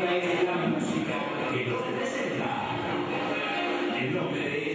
es la música que nos presenta el nombre de